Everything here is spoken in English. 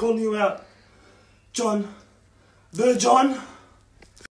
calling you out. John. The John.